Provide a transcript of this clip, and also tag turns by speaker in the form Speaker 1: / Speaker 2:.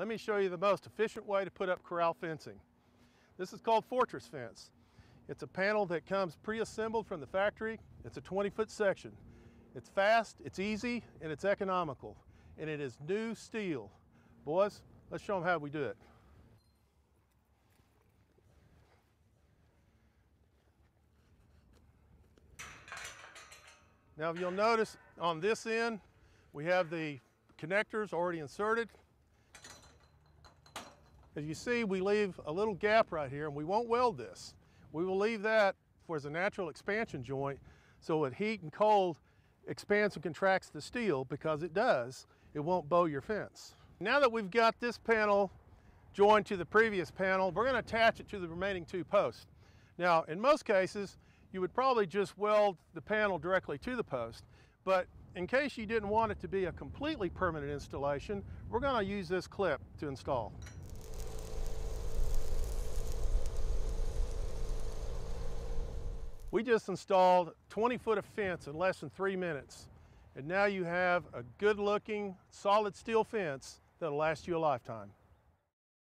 Speaker 1: let me show you the most efficient way to put up corral fencing. This is called Fortress Fence. It's a panel that comes pre-assembled from the factory. It's a 20 foot section. It's fast, it's easy, and it's economical. And it is new steel. Boys, let's show them how we do it. Now if you'll notice on this end, we have the connectors already inserted. As you see, we leave a little gap right here and we won't weld this. We will leave that for as a natural expansion joint so at heat and cold expands and contracts the steel because it does. It won't bow your fence. Now that we've got this panel joined to the previous panel, we're going to attach it to the remaining two posts. Now, in most cases, you would probably just weld the panel directly to the post. But in case you didn't want it to be a completely permanent installation, we're going to use this clip to install. We just installed 20 foot of fence in less than three minutes. And now you have a good looking, solid steel fence that'll last you a lifetime.